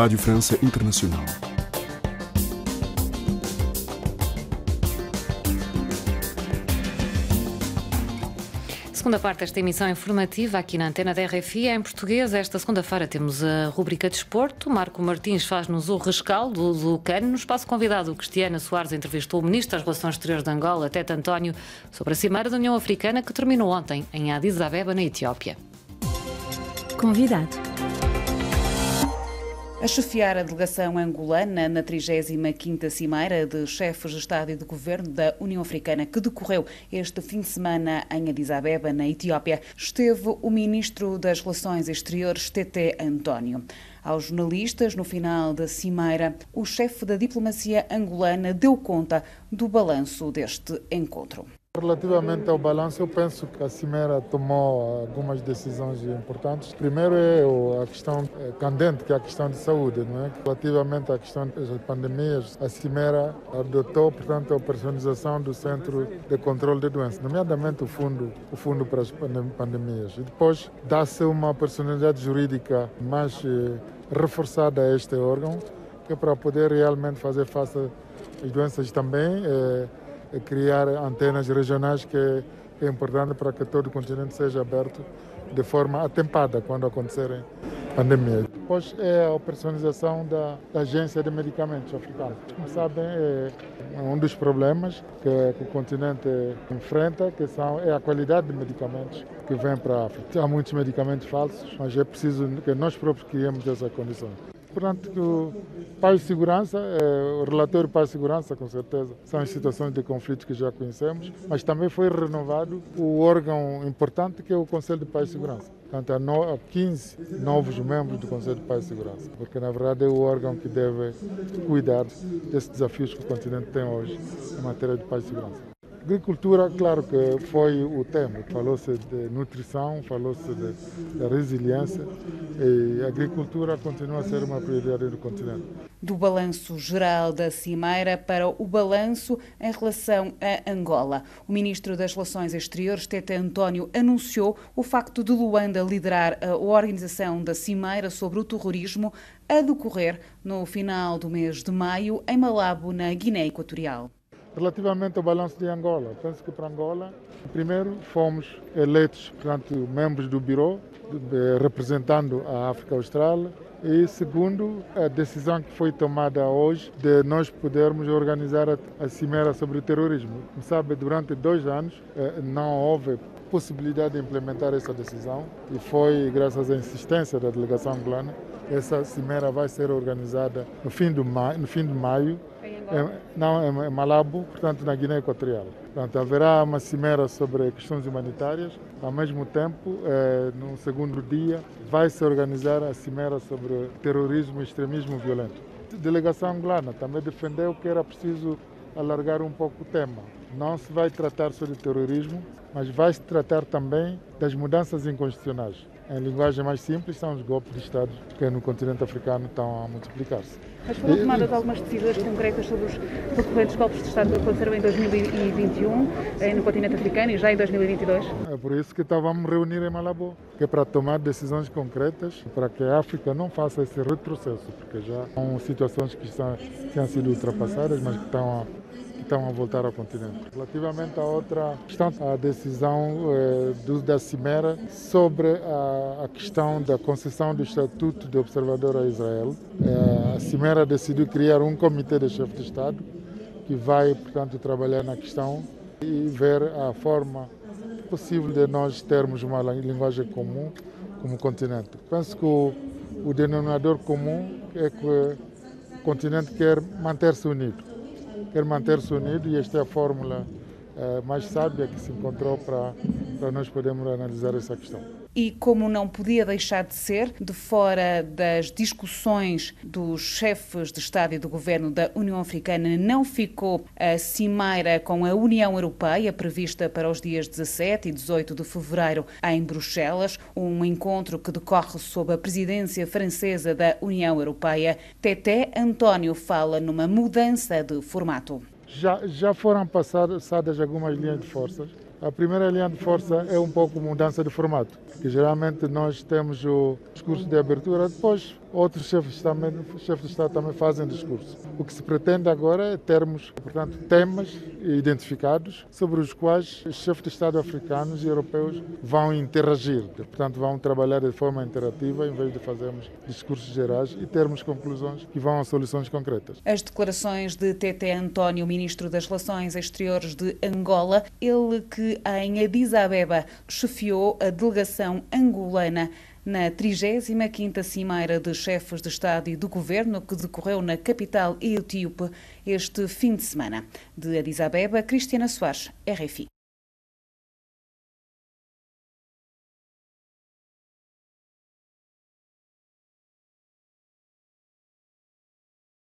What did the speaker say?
Rádio França Internacional. Segunda parte desta emissão informativa aqui na antena da RFI é em português. Esta segunda-feira temos a rubrica de esporto. Marco Martins faz-nos o rescaldo do CAN. No espaço convidado, Cristiana Soares entrevistou o Ministro das Relações Exteriores de Angola, Tete António, sobre a Cimeira da União Africana que terminou ontem em Addis Abeba, na Etiópia. Convidado. A chefiar a delegação angolana na 35ª Cimeira de Chefes de Estado e de Governo da União Africana, que decorreu este fim de semana em Addis Abeba, na Etiópia, esteve o Ministro das Relações Exteriores, Tete António. Aos jornalistas, no final da cimeira, o chefe da diplomacia angolana deu conta do balanço deste encontro. Relativamente ao balanço, eu penso que a Cimeira tomou algumas decisões importantes. Primeiro é a questão é, candente, que é a questão de saúde. Não é? Relativamente à questão das pandemias, a Cimeira adotou, portanto, a operacionalização do Centro de Controlo de Doenças, nomeadamente o fundo, o fundo para as pandemias. E depois dá-se uma personalidade jurídica mais eh, reforçada a este órgão, que é para poder realmente fazer face às doenças também. Eh, criar antenas regionais que é importante para que todo o continente seja aberto de forma atempada quando acontecerem pandemias. Depois é a operacionalização da, da Agência de Medicamentos Africana. Como sabem, é um dos problemas que, que, o continente enfrenta, que são, é a qualidade de medicamentos que vem para a África. Há muitos medicamentos falsos, mas é preciso que nós próprios criemos essas condições. Portanto, o paz e segurança, é, o relatório paz e segurança, com certeza, são as situações de conflito que já conhecemos, mas também foi renovado o órgão importante que é o Conselho de Paz e Segurança. Portanto, há 15 novos membros do Conselho de Paz e Segurança, porque na verdade é o órgão que deve cuidar desses desafios que o continente tem hoje em matéria de paz e segurança. Agricultura, claro que foi o tema. Falou-se de nutrição, falou-se de, resiliência e a agricultura continua a ser uma prioridade do continente. Do balanço geral da Cimeira para o balanço em relação a Angola. O ministro das Relações Exteriores, Tete António, anunciou o facto de Luanda liderar a organização da Cimeira sobre o terrorismo a decorrer no final do mês de maio em Malabo, na Guiné Equatorial. Relativamente ao balanço de Angola, penso que para Angola, primeiro fomos eleitos, portanto, membros do Biro, representando a África Austral, e segundo, a decisão que foi tomada hoje de nós podermos organizar a, Cimeira sobre o Terrorismo. Como sabe, durante dois anos eh, não houve possibilidade de implementar essa decisão e foi graças à insistência da delegação angolana essa cimeira vai ser organizada no fim, maio, no fim de maio não, em Malabo, portanto, na Guiné Equatorial. Portanto, haverá uma cimeira sobre questões humanitárias. Ao mesmo tempo, é, no segundo dia, vai se organizar a cimeira sobre terrorismo e extremismo violento. A delegação angolana também defendeu que era preciso alargar um pouco o tema. Não se vai tratar só de terrorismo, mas vai se tratar também das mudanças inconstitucionais. Em linguagem mais simples, são os golpes de Estado que no continente africano estão a multiplicar-se. Mas foram tomadas algumas decisões concretas sobre os recorrentes golpes de Estado que aconteceram em 2021 eh, no continente africano e já em 2022? É por isso que estávamos reunir em Malabo, que é para tomar decisões concretas para que a África não faça esse retrocesso, porque já são situações que estão, têm sido ultrapassadas, mas que estão a estão a voltar ao continente. Relativamente à outra questão, a decisão eh, da Cimeira sobre a, a, questão da concessão do Estatuto de Observador a Israel, eh, a Cimeira decidiu criar um comitê de chefes de Estado que vai, portanto, trabalhar na questão e ver a forma possível de nós termos uma linguagem comum como continente. Penso que o, o denominador comum é que o continente quer manter-se unido quer manter-se unido e esta é a fórmula uh, mais sábia que se encontrou para, para nós podermos analisar essa questão e, como não podia deixar de ser, de fora das discussões dos chefes de Estado e do Governo da União Africana, não ficou a cimeira com a União Europeia, prevista para os dias 17 e 18 de fevereiro em Bruxelas, um encontro que decorre sob a presidência francesa da União Europeia. Teté António fala numa mudança de formato. Já, já foram passadas algumas linhas de forças a primeira linha de força é um pouco mudança de formato, que geralmente nós temos o discurso de abertura, depois outros chefes, também, chefes de Estado também fazem discurso. O que se pretende agora é termos, portanto, temas identificados sobre os quais os chefes de Estado africanos e europeus vão interagir. Portanto, vão trabalhar de forma interativa em vez de fazermos discursos gerais e termos conclusões que vão a soluções concretas. As declarações de Tete António, ministro das Relações Exteriores de Angola, ele que em Addis Abeba chefiou a delegação angolana na 35ª Cimeira de Chefes de Estado e do Governo que decorreu na capital etíope este fim de semana. De Addis Abeba, Cristiana Soares, RFI.